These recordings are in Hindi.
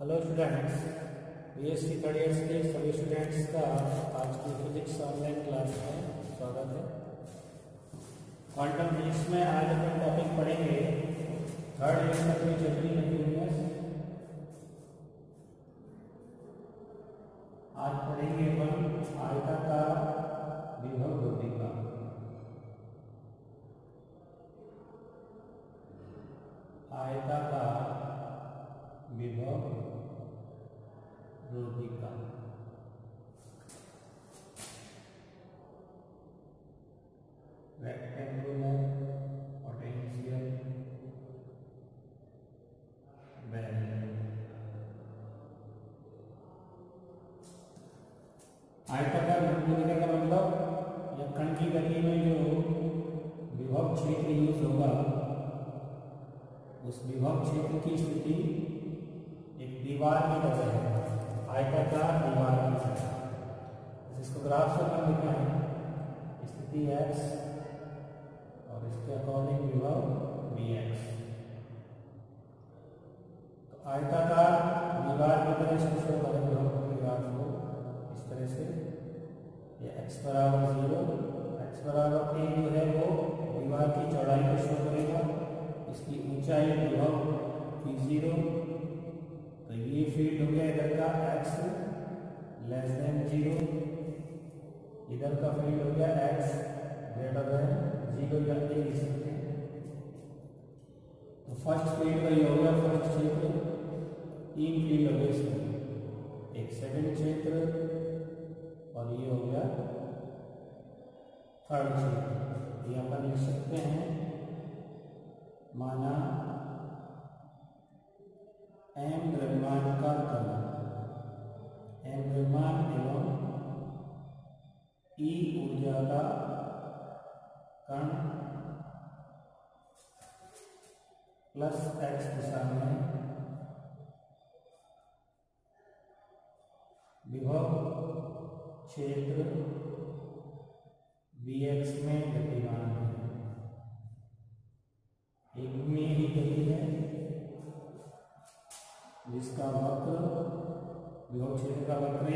Hello students BSc third year के सभी स्टूडेंट्स का आज की फिजिक्स ऑनलाइन क्लास में स्वागत है। क्वांटम फिजिक्स में आज अपन टॉपिक पढ़ेंगे थर्ड ईयर में जबरी कंटिन्यूस आज पढ़ेंगे क्षेत्र यूज़ होगा। उस विभव क्षेत्र की स्थिति एक दीवार की तरह है, आयताकार दीवार की तरह इसको ग्राफ से हम लिखा है, स्थिति एक्स और इसके अकॉर्डिंग विभव बी एक्स तो आयताकार दीवार की तरह से शो करेंगे हम ग्राफ को। इस तरह से ये एक्स बराबर ज़ीरो एक्स बराबर ए जो है वो दीवार की चौड़ाई को शो करेगा। इसकी ऊंचाई विभव की ज़ीरो तो ये फ़ील्ड हो गया इधर का एक्स लेस देन ज़ीरो इधर का फ़ील्ड हो गया x greater than zero a लिख सकते हैं। तो फ़र्स्ट फ़ील्ड का ये हो गया फ़र्स्ट क्षेत्र। तीन फ़ील्ड हो गए इसमें। एक सेकंड क्षेत्र और ये हो गया थर्ड क्षेत्र। ये अपन लिख सकते हैं। माना एम द्रव्यमान का कण एम द्रव्यमान एवं ई ऊर्जा का कण प्लस एक्स दिशा में विभव क्षेत्र बी एक्स में गतिमान है एक में ही गति है, जिसका वक्र विभव क्षेत्र का वक्र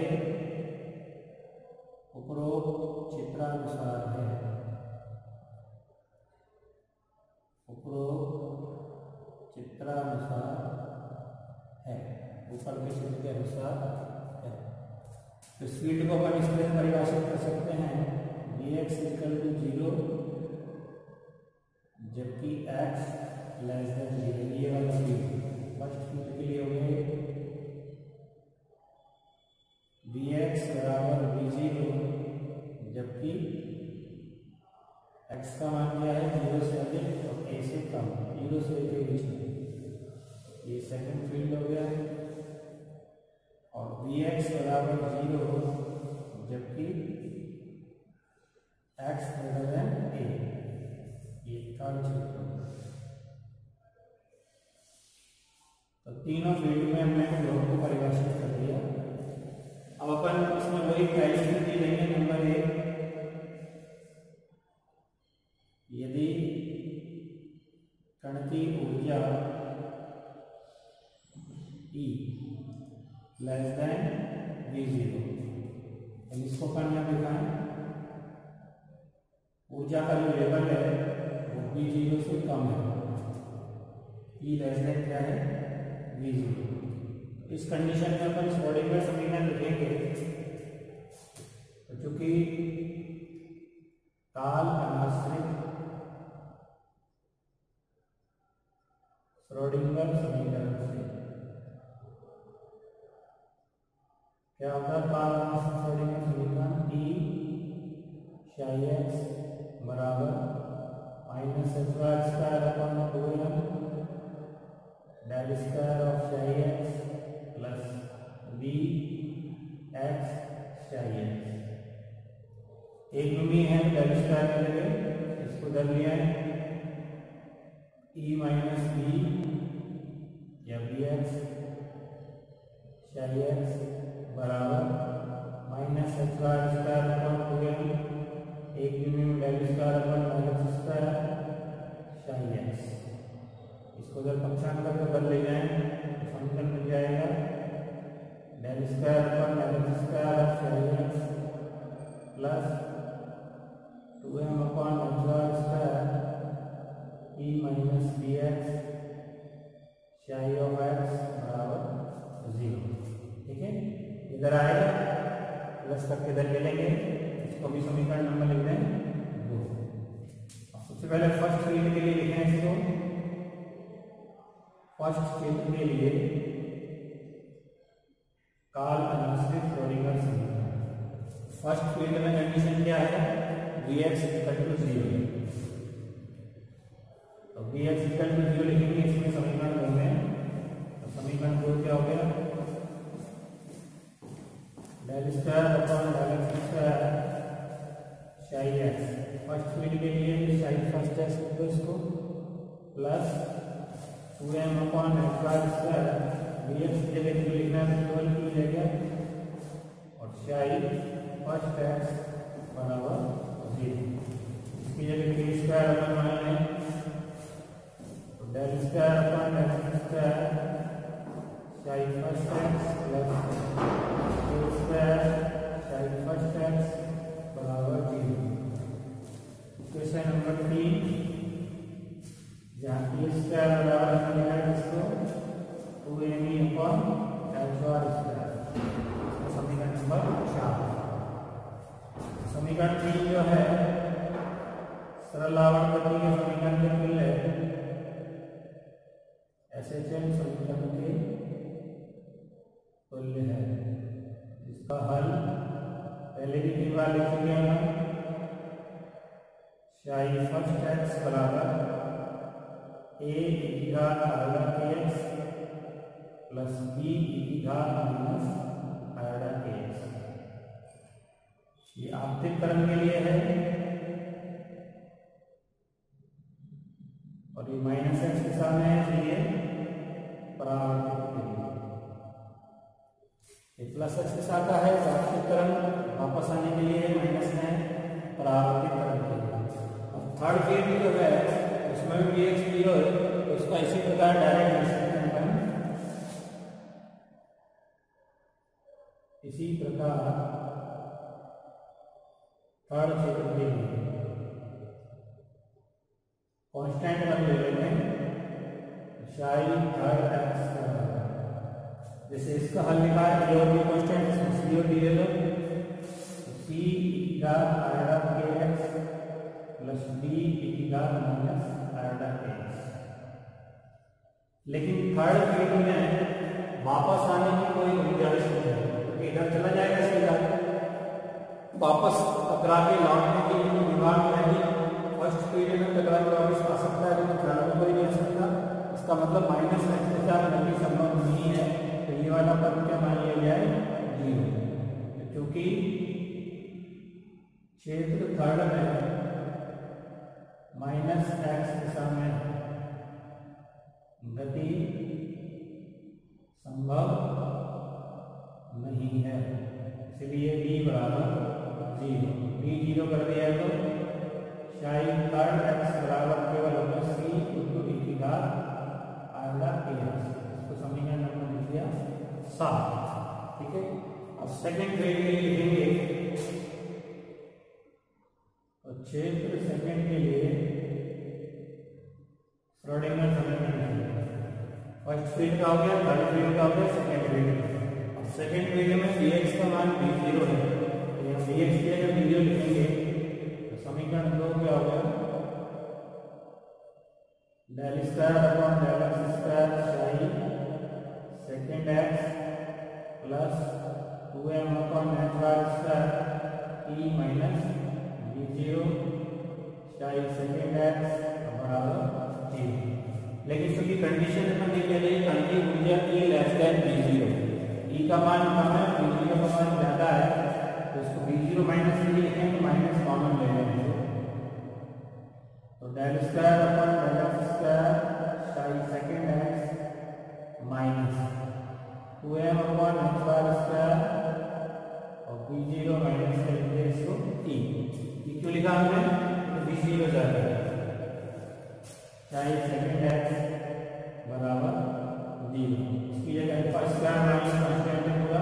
उपरोक्त चित्रानुसार है। उपरोक्त चित्रानुसार है, ऊपर के चित्र के अनुसार है। तो स्पीड को अपन इस तरह परिभाषित कर सकते हैं। एक्स इक्वल टू ज़ीरो जबकि एक्स लेस देन ज़ीरो ये वाला स्पीड फ़र्स्ट फ़ील्ड के लिए हो गए बी एक्स बराबर बी ज़ीरो जबकि एक्स का मान क्या है? ज़ीरो से अधिक और ए से कम। ज़ीरो से ए के बीच में। ये सेकंड फ़ील्ड हो गया। और बी एक्स बराबर ज़ीरो जबकि एक्स ग्रेटर देन ए ये तो तीनों फ़ील्ड में हमने विभव को परिभाषित कर दिया। अब अपन इसमें वही पहली स्थिति लेंगे नंबर एक यदि कण की ऊर्जा E less than v zero इसको अपन यहाँ दिखाएँ ऊर्जा का जो लेवल है, वो वी ज़ीरो से कम है। ई लेस देन क्या है? वी ज़ीरो इस कंडीशन में अपन स्क्रोडिंगर समीकरण लिखेंगे तो चूँकि काल अनाश्रित श्रोडिंगर समीकरण से क्या होता है काल अनाश्रित श्रोडिंगर समीकरण ई शाई एक्स बराबर। Minus y square upon two m del square of psi x plus b x psi x एक भूमि है डेल स्क्वायर कर लेंगे इसको दर लिया है। ई माइनस बी या बी एक्स शाई एक्स बराबर। Minus y square upon two m एक यूनिट में डेल स्क्वायर अपन माइनस स्क्वायर साइन एक्स इसको अगर पक्षांतर में बदल ले जाए तो फ़ंक्शन बन जाएगा। Del square upon minus square of sine x plus two m upon एक्सवायर square E minus b x shahi of x बराबर ज़ीरो ठीक है? इधर आएगा प्लस करके इधर ले लेंगे इसको भी समीकरण नंबर लिख दें। दो सबसे पहले फ़र्स्ट फ़ील्ड के लिए लिखें इसको। फ़र्स्ट फ़ील्ड के लिए काल अनुश्रित श्रोडिंगर समीकरण फ़र्स्ट फ़ील्ड में कंडीशन क्या है? V x equal to zero plus two m upon x square d x की जो लिखना है केवल की जगह और शाई फ़र्स्ट एक्स बराबर ज़ीरो इसकी जगह डी स्क्वायर अपन मान लें तो डेल स्क्वायर अपन डेल स्क्वायर शाई फ़र्स्ट में परावर्तित तरंग के लिए अब थर्ड फ़ील्ड जो है उसमें भी बी एक्स ज़ीरो है तो उसका इसी प्रकार डायरेक्ट इसी प्रकार थर्ड क्षेत्र के लिए कांस्टेंट वन ले लेते हैं शाई थर्ड एक्स जैसे इसका हल ये और भी कांस्टेंट सी और डी ले लो सी की के एक्स प्लस की घात माइनस आयोडा एक्स लेकिन थर्ड फ़ील्ड में वापस आने की कोई गुंजाइश नहीं है, क्योंकि इधर चला जाएगा सीधा। वापस टकरा के लौटने के लिए में रहेगी फ़र्स्ट फ़ील्ड में टकरा के वापस आ सकता है, लेकिन थर्ड में कोई नहीं सकता। इसका मतलब माइनस एक्स के साथ नदी संभव नहीं है। तो ये वाला पद क्या मान लिया जाए? ज़ीरो। क्योंकि क्षेत्र थर्ड में माइनस एक्स दिशा में गति संभव नहीं है। इसलिए बी बराबर ज़ीरो बी ज़ीरो कर दिया तो शायद थर्ड एक्स बराबर केवल होगा सी इंटू डी की घात आयोडा के एक्स इसको समीकरण नंबर लिख दिया सात। ठीक है? अब सेकंड ग्रेड के लिए लिखेंगे। और क्षेत्र सेकंड के लिए श्रोडिंगर समीकरण फ़र्स्ट फ़ील्ड का हो गया थर्ड फ़ील्ड का हो गया सेकंड फ़ील्ड अब सेकंड फ़ील्ड में डी एक्स का मान बी ज़ीरो है। डी एक्स की बी ज़ीरो लिखेंगे तो समीकरण दो क्या हो गया? Del square upon del x square शाही second x plus two m upon h y square E minus b zero शाही सेकंड एक्स बराबर ज़ीरो लेकिन चूँकि कंडीशन में हमने कह है ऊर्जा E less than b zero E का मान कम है बी ज़ीरो का मान ज़्यादा है तो इसको बी ज़ीरो माइनस लिए लिखेंगे माइनस कॉमन ले लेंगे तो del square upon del square psi second x minus two m upon x y square और बी ज़ीरो माइनस कर लेंगे इसको ई ई क्यों लिखा हमने? तो बी ज़ीरो जाएगा चाहे सेकंड एक्स बराबर दी इसकी जगह अल्फ़ा स्क्वायर माइनस कांस्टेंट होगा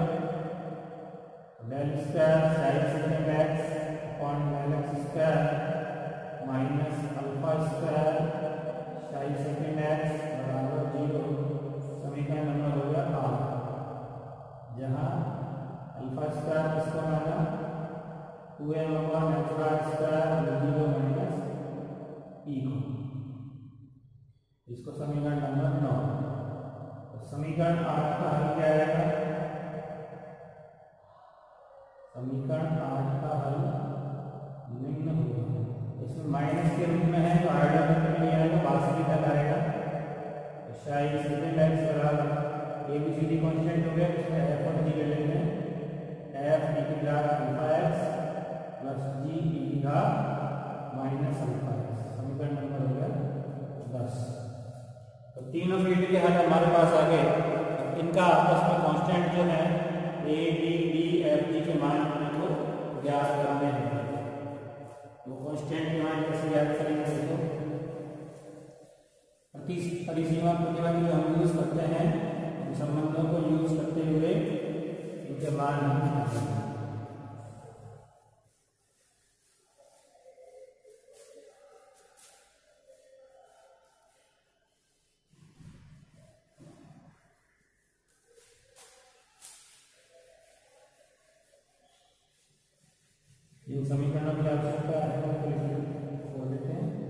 del square sine second x upon del x square minus alpha square sine second x बराबर ज़ीरो समीकरण नंबर होगा आठ जहाँ अल्फ़ा स्क्वायर किसका माना two m upon alpha square zero minus E को इसको समीकरण नंबर नौ समीकरण आ समीकरणों की आवश्यकता है तो लिख देते हैं।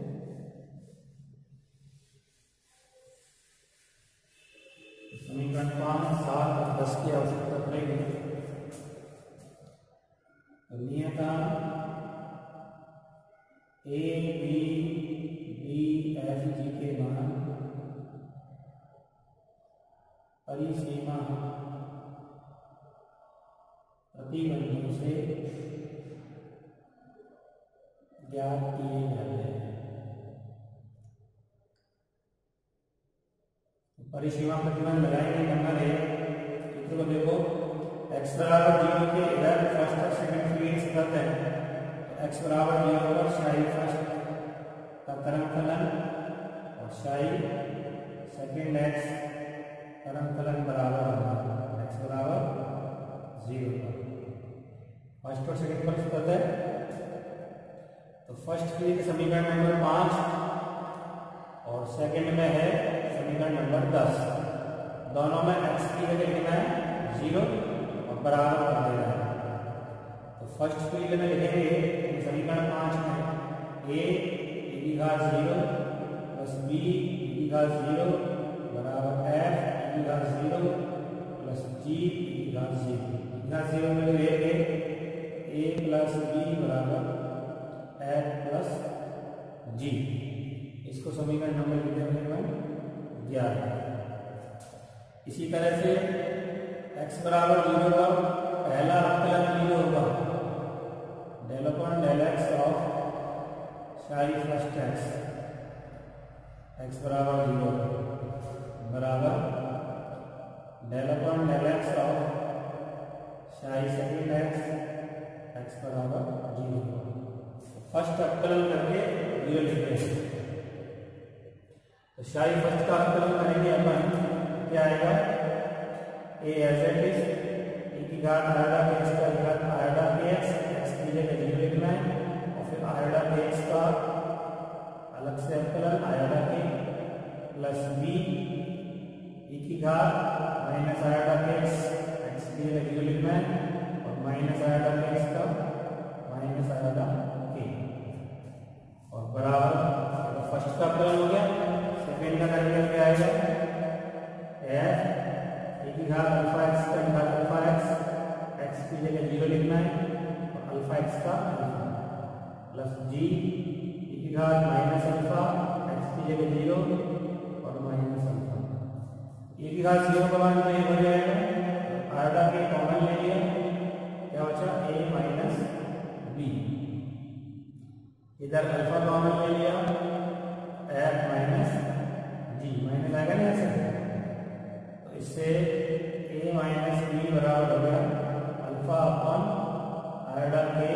समीकरण नंबर पाँच और सेकंड में है समीकरण नंबर दस। दोनों में एक्स की जगह लिखना है? ज़ीरो और बराबर कर देना है। तो फ़र्स्ट फ़ील्ड में लिखेंगे समीकरण पाँच में ए की ज़ीरो प्लस बी की घात ज़ीरो बराबर एफ़ की घात ज़ीरो प्लस जी की घात ज़ीरो घात ज़ीरो में लिखेंगे ए प्लस बी बराबर एफ़ प्लस जी। इसको समीकरण नंबर लिखेंगे हम ग्यारह। इसी तरह से x बराबर ज़ीरो का पहला अवकलन ज़ीरो होगा। डेल डेल एक्स ऑफ़ शाही फ़र्स्ट एक्स एक्स बराबर ज़ीरो। बराबर डेल डेल एक्स ऑफ़ शाही सेकेंड एक्स एक्स बराबर ज़ीरो। फ़र्स्ट अवकलन करके ज़ीरो लिखते तो शाही फ़र्स्ट का अवकलन करेंगे अपन। क्या आएगा? A as it is a की घात आयडा के एक्स का घात आयडा के एक्स एक्स की जगह ज़ीरो लिखना है। और फिर आयडा के एक्स का अलग से अवकलन आयडा के प्लस बी ई की घात माइनस आयडा के एक्स एक्स की जगह ज़ीरो लिखना है। और माइनस आयडा के एक्स का माइनस आयडा बराबर फ़र्स्ट का अवकलन हो गया सेकेंड का करेंगे क्या आएगा एफ़ ए की घात अल्फ़ा एक्स का अल्फ़ा एक्स एक्स की जगह ज़ीरो लिखना है, और अल्फ़ा एक्स का प्लस जी ए की घात माइनस अल्फ़ा एक्स की जगह ज़ीरो और माइनस अल्फ़ा ए की घात ज़ीरो का मान नहीं हो जाएगा आर्डा के कॉमन ले लिया, क्या बचा? ए माइनस बी इधर अल्फ़ा कॉमन ले लिया एफ़ माइनस जी माइनस आएगा ना ऐसे तो इससे ए माइनस बी बराबर हो गया अल्फ़ा अपॉन आयडा के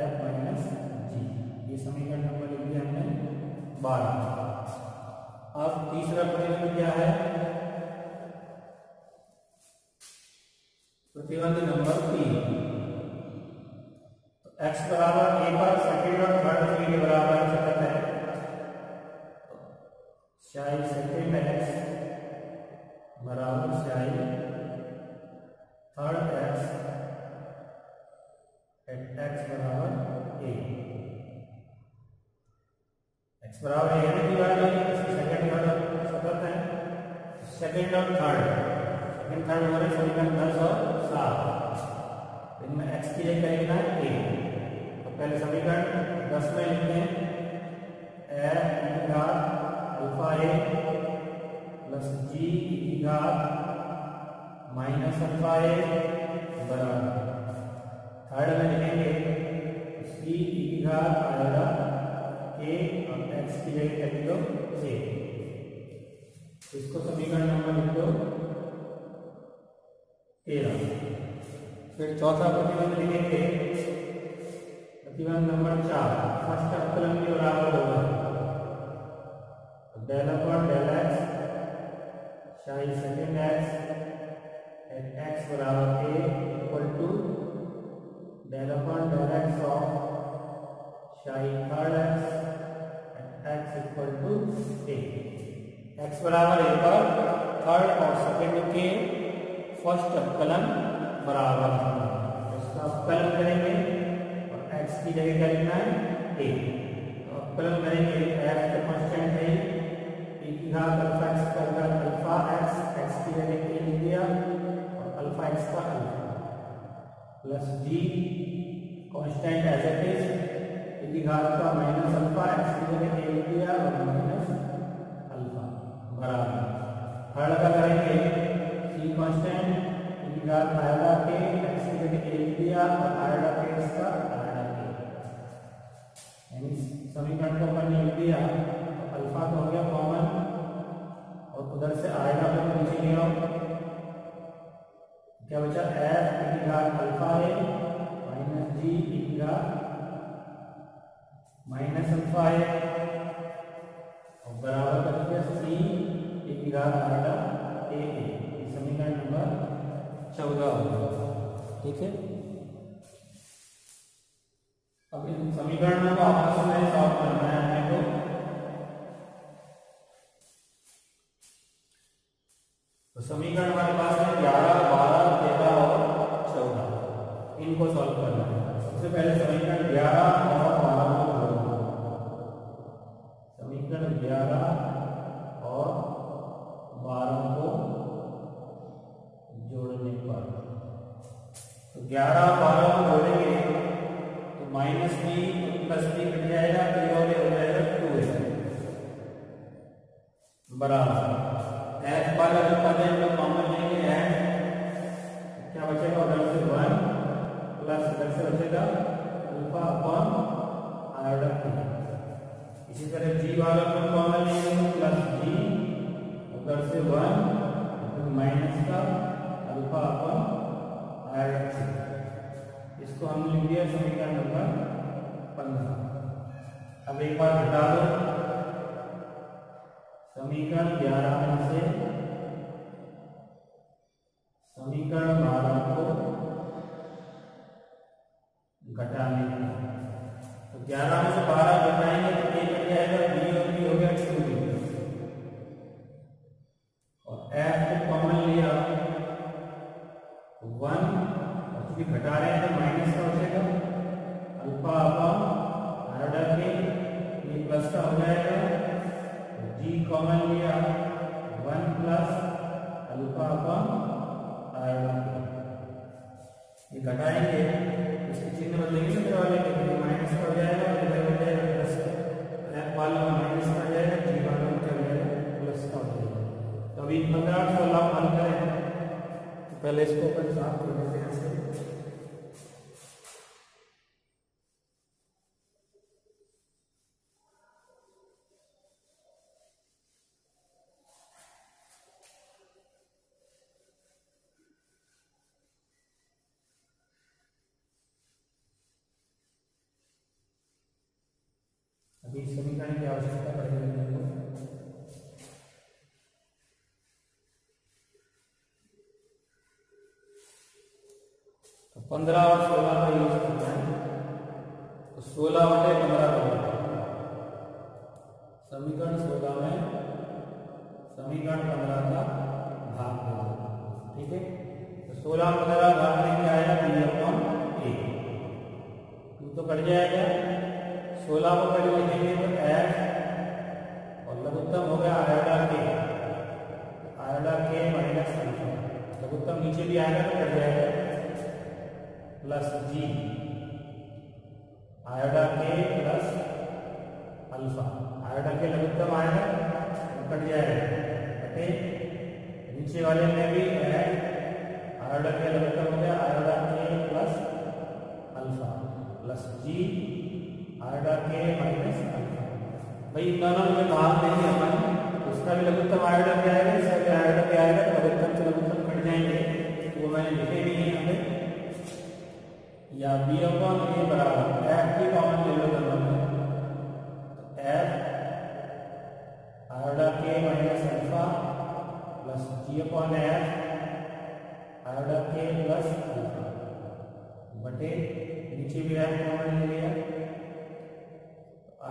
एफ़ माइनस जी ये समीकरण नंबर लिख दिया हमने बारह। अब तीसरा प्रतिबंध क्या है? प्रतिबंध नंबर तीन। एक्स बराबर ए पर सेकेंड और थर्ड फ़ी के बराबर कहते हैं। शाही सेकेंड एक्स बराबर शाही थर्ड एक्स एक्स बराबर बराबर ए एक्स बराबर ए यानी डिवाइड सेकंड थर्ड सतत है। सेकंड और थर्ड सेकंड थर्ड हमारे समीकरण दस और सात। इनमें एक्स की जगह है? ए पहले समीकरण दस में लिखते हैं। एफ़ की घात अल्फ़ा ए प्लस जी की घात माइनस अल्फ़ा ए बराबर। थर्ड में लिखेंगे सी की घात आएगा ए एक्स की जगह लिख दो ए इसको समीकरण नंबर लिख दो, तेरह। फिर चौथा प्रतिबंध लिखेंगे प्रतिबंध नंबर चार फ़र्स्ट अवकलन के बराबर होगा। Del upon del x shahi second x at x बराबर a equal to del upon del x of shahi third x at x equal to a x बराबर ए पर थर्ड और सेकंड के फ़र्स्ट अवकलन बराबर। इसका अवकलन करेंगे। एक्स की जगह क्या लिखना है ए तो प्लस करेंगे एफ़ का कांस्टेंट है ए की घात अल्फ़ा एक्स का घात अल्फ़ा एक्स एक्स की जगह ए लिख दिया और अल्फ़ा एक्स का alpha plus g constant as it is a की घात का माइनस अल्फ़ा एक्स ग्यारह बारह वन और चूँकि घटा रहे हैं तो माइनस का बचेगा अल्फ़ा अपॉन आयोडा के, ये प्लस का हो जाएगा। जी कॉमन लिया, one plus alpha upon k. ये घटाएँगे, इसके चिन्ह बदलेंगे ना वाले के माइनस का हो जाएगा और इधर हो जाएगा प्लस का। एफ़ वाला माइनस का हो जाएगा जी वाला क्या हो जाएगा? प्लस का हो जाएगा। तो अभी पंद्रह सोलह हल करें। तो पहले इसको अपन साफ़ कर देते हैं। पंद्रह और सोलह का यूज़ करना है। तो सोलह बटे पंद्रह का समीकरण सोलह में समीकरण पंद्रह का भाग दो ठीक है? तो सोलह पंद्रह भाग में क्या आएगा बी अपॉन ए टू तो कट जाएगा। सोलह को पहले लिखेंगे तो एफ़ और लघुत्तम हो गया आयोडा के आयोडा के माइनस लघुत्तम नीचे भी आएगा तो कट जाएगा। प्लस जी। आयोडा के प्लस अल्फ़ा। आयोडा के लघुत्तम तो कट जाएगा नीचे वाले में भी एफ़ आयोडा के लघुत्तम हो गया, आयोडा k plus alpha. Plus g, आयोडा के माइनस भाई इन दोनों में भाग देंगे अपन उसका भी लघुत्तम आयोडा पे आएगा, इसका भी आयोडा पे आएगा तो लघुत्तम से लघुत्तम कट जाएँगे। वो मैंने लिखे भी हैं पे या बी अपॉन ए बराबर एफ़ की कॉमन ले लो। तो f आयोडा k minus alpha plus g upon f आयोडा के प्लस अल्फ़ा बटे, नीचे भी एफ़ कॉमन ले लिया।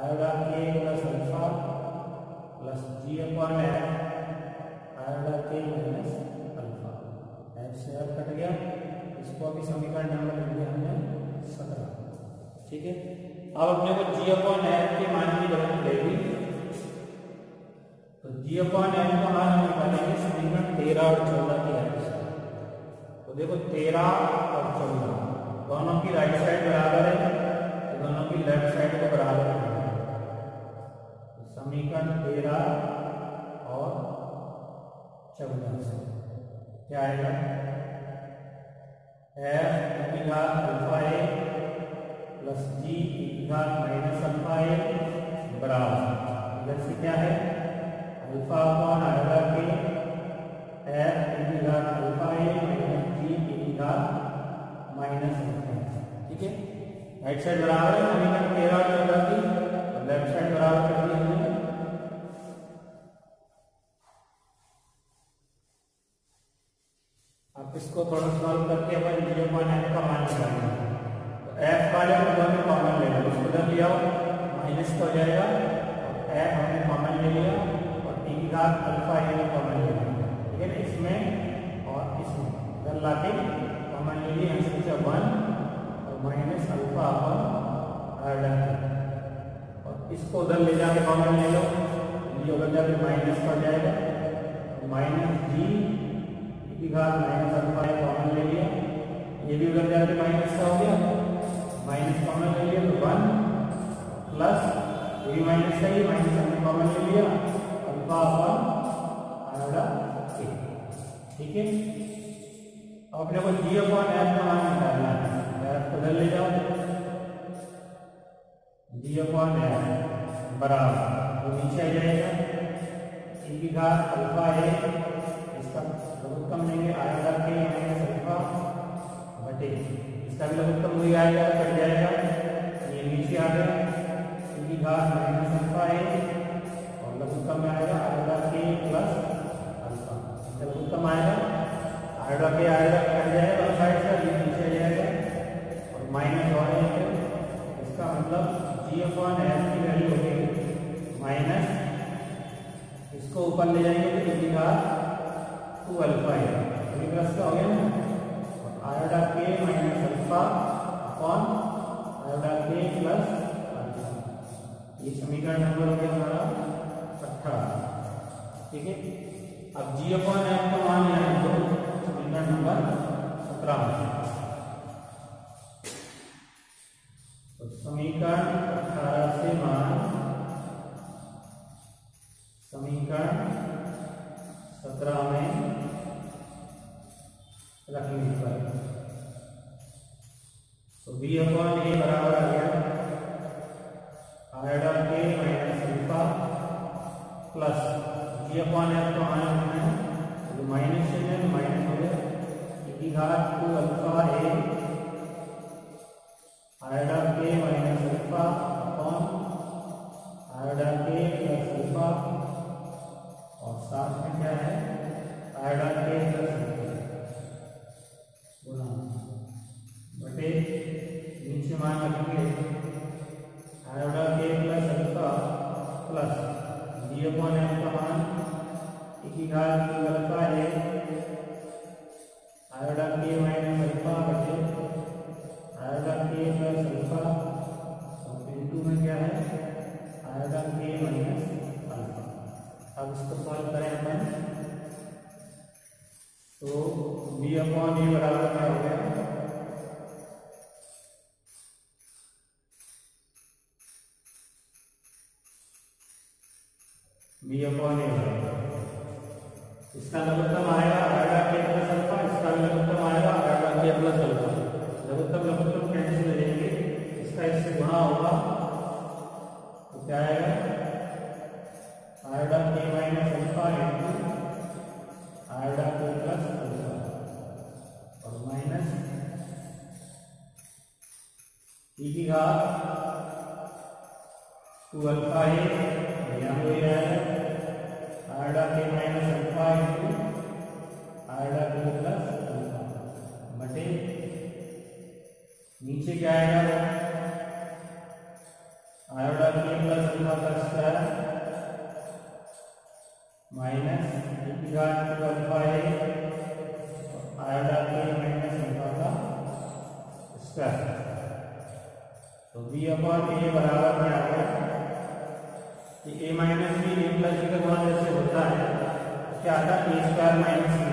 आयोडा k plus alpha plus g upon f आयोडा के माइनस अल्फ़ा एफ़ से एफ़ कट गया। इसको अभी समीकरण नंबर लिख दिया हमने सत्रह। ठीक है? अब अपने को जी अपॉन एफ़ के मान की ज़रूरत पड़ेगी तो जी अपॉन एफ़ का मान हम निकालेंगे समीकरण तेरह और चौदह की हेल्प से तो देखो, तेरह और चौदह, दोनों की राइट साइड बराबर है तो दोनों की लेफ़्ट साइड को बराबर है। तो समीकरण तेरह और चौदह से क्या आएगा? एफ़ घात अल्फ़ा ए प्लस जी की घात माइनस अल्फ़ा ए बराबर। इधर से क्या है? अल्फ़ा अपॉन आयोडा के एफ़ की घात अल्फ़ा ए माइनस जी की घात माइनस अल्फ़ा ठीक है? राइट साइड बराबर है समीकरण तेरह और चौदह की लेफ़्ट साइड बराबर कर दी हमने। अब इसको थोड़ा लिया माइनस हो जाएगा, और एफ़ हमने कॉमन ले लिया, और टी की घात अल्फ़ा ए ने कॉमन ले लिया। ठीक है ना इसमें? और इसमें। इधर ला के कॉमन ले लिया यहाँ से वन और माइनस अल्फ़ा अपन और इसको उधर ले जाके कॉमन ले लो। ये उधर जाके माइनस पड़ जाएगा। माइनस जी की घात माइनस अल्फ़ा है कॉमन ले लिया। ये भी उधर जाके माइनस का हो गया। माइनस कॉमन ले लिया तो वन प्लस ये माइनस का ही माइनस हमने कॉमन ले लिया अल्फ़ा अपॉन आयोडा के ठीक है? अब अपने को जी अपॉन एफ़ का मान निकालना है। एफ़ को उधर ले जाओ जी अपॉन एफ़ बराबर तो नीचे आ जाएगा। e की घात अल्फ़ा है इसका लघुत्तम लेंगे आयोडा के माइनस अल्फ़ा बटे। इसका भी लघुत्तम वही आएगा कट जाएगा। ये नीचे आ गया। E माइनस अल्फ़ा है और लघुत्तम आएगा आयोडा के प्लस अल्फ़ा लघुत्तम आएगा आयोडा के आयोडा कट जाएगा साइड का ये नीचे जाएगा और माइनस और इसका मतलब जी एफ़ की वैल्यू होगी माइनस इसको ऊपर ले जाएँगे तो e की टू अल्फ़ा है प्लस का हो गया ना आयोडा के माइनस अल्फ़ा अपॉन आयोडा के प्लस ये समीकरण नंबर हो गया हमारा अठारह ठीक है? अब जी अपॉन एफ़ का मान यहाँ दो समीकरण नंबर सत्रह। तो समीकरण अठारह से मान समीकरण सत्रह में रखने पर। तो बी अपॉन इसको सॉल्व करें अपन। तो बी अपॉन ए बराबर क्या हो गया? बी अपॉन ए बराबर। इसका मतलब नंबर आया अपॉन ए बराबर में आ गया a minus b a plus b का गुणा जैसे होता है क्या आता है ए स्क्वायर माइनस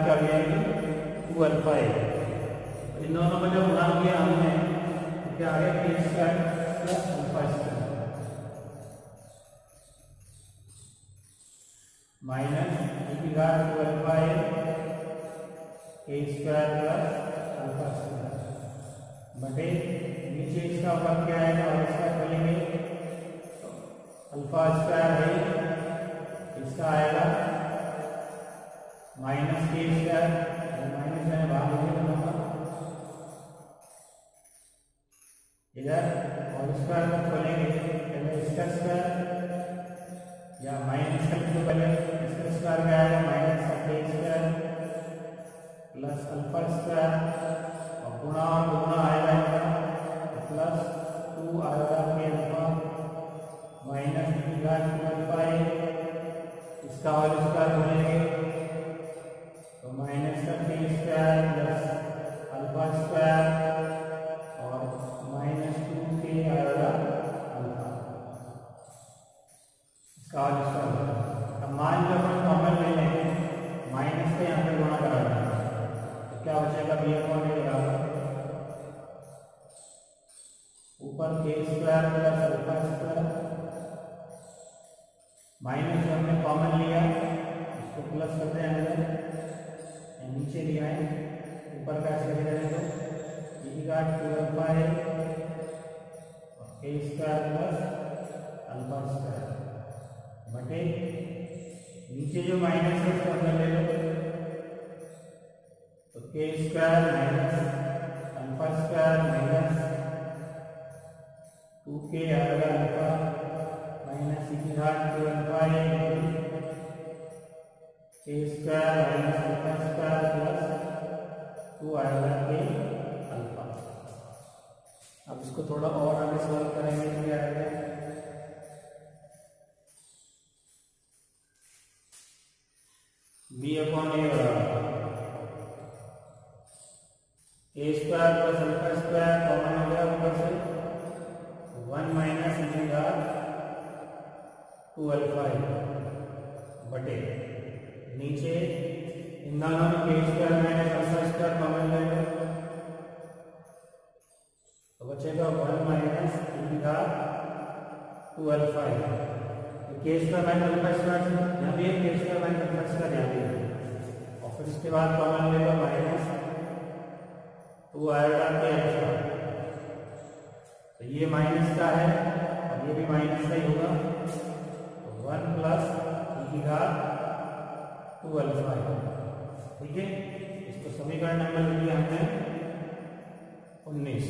ई की क्या हो जाएगी टू अल्फ़ा है इन दोनों में जब गुणा किया हमने तो क्या आ गया k square plus alpha square minus e की घात two alpha a a square plus alpha square बटे नीचे इसका पद क्या आएगा और इसका करेंगे अल्फ़ा स्क्वायर है इसका आएगा माइनस के स्क्वायर माइनस है, बाहर लिखे बनाऊँगा इधर, और स्क्वायर को खोलेंगे पहले इसका स्क्वायर, या माइनस का तो पहले इसका स्क्वायर क्या आएगा माइनस का k square, plus alpha square, और गुणा गुणा आएगा इनका प्लस टू आएगा के अल्फ़ा, माइनस की घात अल्फ़ा इसका और स्क्वायर बोलेंगे माइनस का k square plus alpha square b upon a बराबर a square plus alpha square common हो गया ऊपर से वन माइनस घात टू अल्फ़ा बटे नीचे इन दोनों में k square minus alpha square common ले लो तो बचेगा वन माइनस घात two alpha k square minus alpha square यहाँ भी एक के स्क्वायर माइनस अल्फ़ा स्क्वायर यहाँ भी है। और फिर इसके बाद कॉमन लेगा माइनस टू आएगा के अल्फ़ा तो ये माइनस का है और ये भी माइनस का ही होगा। तो वन प्लस ई की टू अल्फ़ा है। ठीक है? इसको समीकरण नंबर लिया हमने, उन्नीस।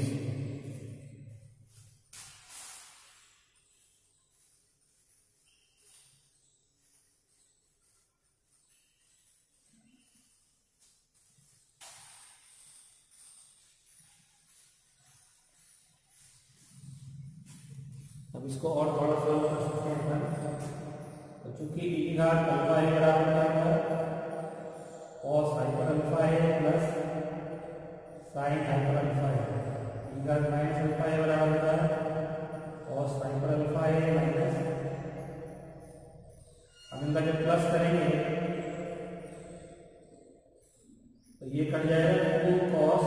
अब इसको और थोड़ा सोल्व कर सकते हैं तो चूँकि ई की घात अल्फ़ा ए बराबर क्या होगा cos hyper alpha a plus sin hyper alpha a E घात माइनस अल्फ़ा ए बराबर क्या है cos hyper alpha a minus अब इनका जब प्लस करेंगे तो ये कट जाएगा two cos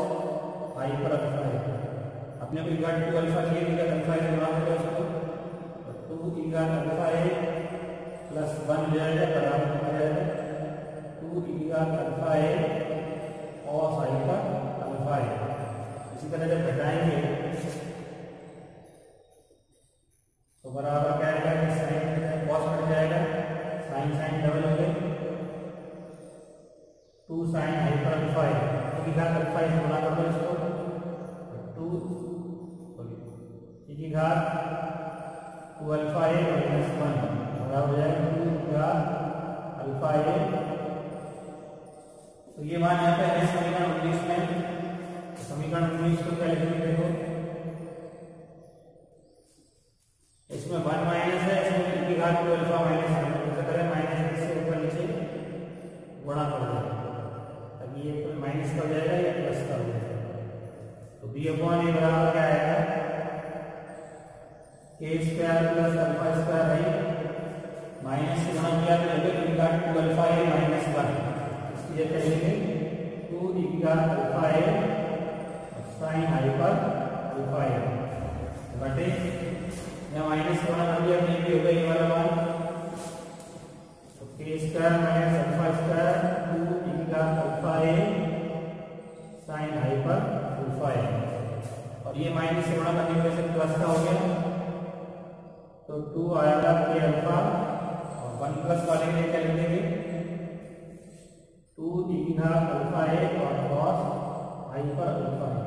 hyper alpha a अपने को ई घात टू अल्फ़ा घात अल्फ़ा ए बराबर है उसको। टू ई घात अल्फ़ा ए प्लस वन हो जाएगा बराबर हो जाएगा टू घात अल्फ़ा ए और साई का अल्फ़ा ए इसी तरह जब घटाएँगे तो बराबर क्या आएगा? कि साइन कॉस कट जाएगा, साइन साइन डबल हो गए two sine hyper alpha a two की घात अल्फ़ा ए गुणा कर दो इसको। टू की घात two alpha a minus one बराबर हो जाएगा टू का अल्फ़ा ए तो ये मान यहाँ पे समीकरण उन्नीस में समीकरण उन्नीस को क्या लिखेंगे देखो और ये माइनस से गुणा करने से प्लस का हो गया। तो टू आएगा के अल्फ़ा और वन प्लस वाले लिए क्या लिखेंगे टू ई की घात अल्फ़ा है और कॉस आई पर अल्फ़ा है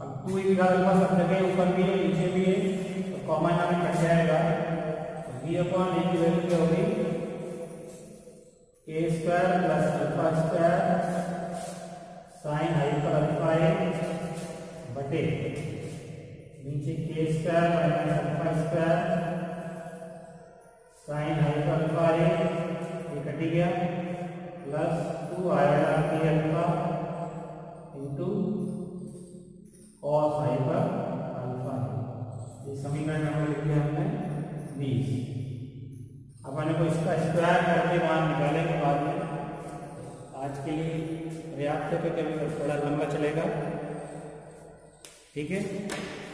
अब टू घात अल्फ़ा सब जगह ऊपर भी है, नीचे भी है तो कॉमन हमें कट जाएगा। तो बी अपॉन ए की वैल्यू क्या होगी? K square plus alpha square sine i पर अल्फ़ा है बटे, नीचे k square minus alpha square sine alpha alpha है ये कट गया प्लस टू आएगा k alpha into cos hyper alpha ये समीकरण नंबर लिख लिया हमने, बीस। अब मैंने को इसका स्क्वायर करके मान निकालेंगे बाद में आज के लिए पर्याप्त है, क्योंकि थोड़ा लंबा चलेगा। ठीक है?